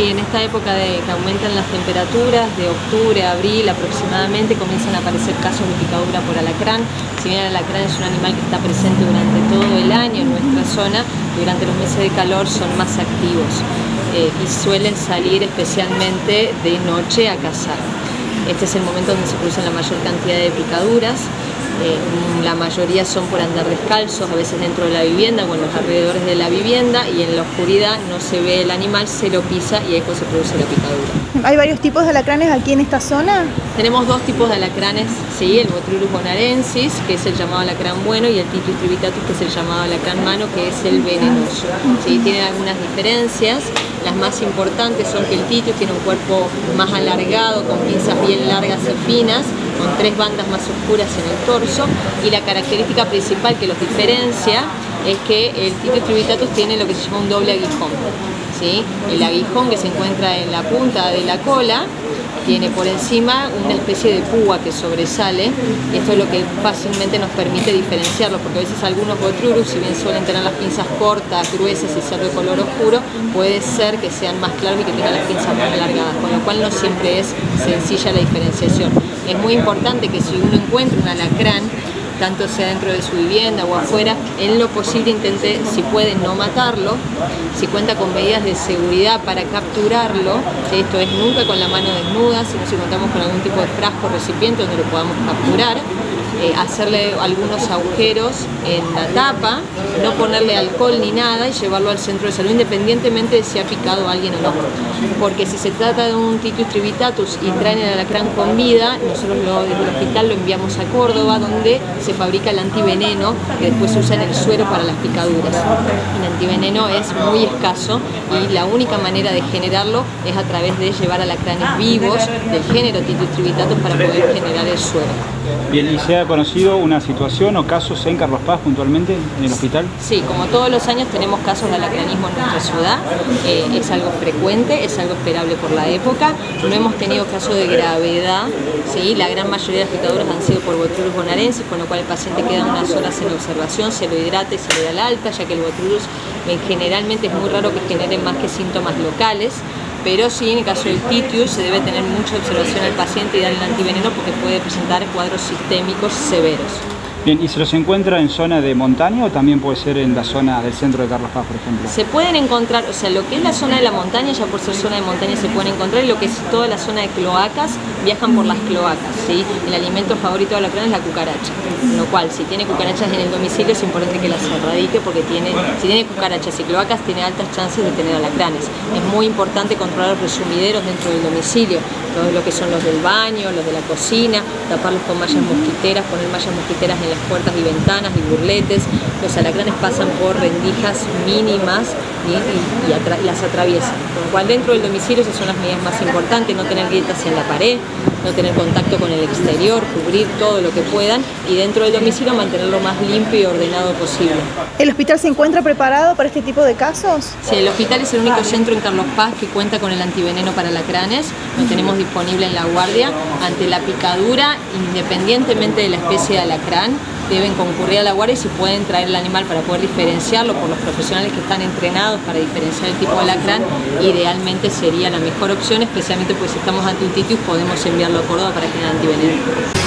En esta época de que aumentan las temperaturas, de octubre a abril aproximadamente, comienzan a aparecer casos de picadura por alacrán. Si bien el alacrán es un animal que está presente durante todo el año en nuestra zona, durante los meses de calor son más activos eh, y suelen salir especialmente de noche a cazar. Este es el momento donde se producen la mayor cantidad de picaduras. Eh, la mayoría son por andar descalzos, a veces dentro de la vivienda o en los alrededores de la vivienda y en la oscuridad no se ve el animal, se lo pisa y ahí se produce la picadura. ¿Hay varios tipos de alacranes aquí en esta zona? Tenemos dos tipos de alacranes, sí, el Botrurus bonarensis, que es el llamado alacrán bueno, y el Titus tribitatus, que es el llamado alacrán mano, que es el venenoso. Sí, tienen algunas diferencias, las más importantes son que el Titus tiene un cuerpo más alargado, con pinzas bien largas y finas, con tres bandas más oscuras en el torso y la característica principal que los diferencia es que el Titus tribitatus tiene lo que se llama un doble aguijón. ¿sí? El aguijón que se encuentra en la punta de la cola tiene por encima una especie de púa que sobresale. Esto es lo que fácilmente nos permite diferenciarlo, porque a veces algunos botrurus, si bien suelen tener las pinzas cortas, gruesas y ser de color oscuro, puede ser que sean más claros y que tengan las pinzas más alargadas, con lo cual no siempre es sencilla la diferenciación. Es muy importante que si uno encuentra un alacrán tanto sea dentro de su vivienda o afuera, en lo posible intente, si puede, no matarlo, si cuenta con medidas de seguridad para capturarlo, esto es nunca con la mano desnuda, sino si contamos con algún tipo de frasco recipiente donde lo podamos capturar, eh, hacerle algunos agujeros en la tapa, no ponerle alcohol ni nada y llevarlo al centro de salud independientemente de si ha picado alguien o no. Porque si se trata de un titus tribitatus y traen el alacrán con vida, nosotros lo, desde el hospital lo enviamos a Córdoba donde se fabrica el antiveneno que después se usa en el suero para las picaduras. El antiveneno es muy escaso y la única manera de generarlo es a través de llevar alacranes vivos del género titus tribitatus para poder generar el suero. Bien, ¿y se ha conocido una situación o casos en Carlos Paz puntualmente en el hospital? Sí, como todos los años tenemos casos de alacranismo en nuestra ciudad, eh, es algo frecuente, es algo esperable por la época, no hemos tenido casos de gravedad, ¿sí? la gran mayoría de las picaduras han sido por Botulus bonarensis, con lo cual el paciente queda unas horas en observación, se lo hidrata y se le da la alta, ya que el Botulus eh, generalmente es muy raro que genere más que síntomas locales, pero sí en el caso del titius se debe tener mucha observación al paciente y darle el antiveneno porque puede presentar cuadros sistémicos severos. Bien, ¿y se los encuentra en zona de montaña o también puede ser en la zona del centro de Carlos Paz, por ejemplo? Se pueden encontrar, o sea, lo que es la zona de la montaña, ya por ser zona de montaña se pueden encontrar, y lo que es toda la zona de cloacas, viajan por las cloacas, ¿sí? El alimento favorito de la crana es la cucaracha, lo cual, si tiene cucarachas en el domicilio es importante que las erradique porque tiene, si tiene cucarachas y cloacas tiene altas chances de tener alacranes. Es muy importante controlar los resumideros dentro del domicilio, todo lo que son los del baño, los de la cocina, taparlos con mallas mosquiteras, poner mallas mosquiteras en las puertas y ventanas y burletes. Los alacranes pasan por rendijas mínimas y, las atraviesan. Con lo cual dentro del domicilio esas son las medidas más importantes, no tener grietas en la pared, no tener contacto con el exterior, cubrir todo lo que puedan y dentro del domicilio mantenerlo más limpio y ordenado posible. ¿El hospital se encuentra preparado para este tipo de casos? Sí, el hospital es el único centro en Carlos Paz que cuenta con el antiveneno para alacranes, lo tenemos disponible en la guardia ante la picadura, independientemente de la especie de alacrán, deben concurrir a la guardia y si pueden traer el animal para poder diferenciarlo por los profesionales que están entrenados para diferenciar el tipo de alacrán, idealmente sería la mejor opción, especialmente pues si estamos ante un titius podemos enviarlo a Córdoba para que el antiveneno.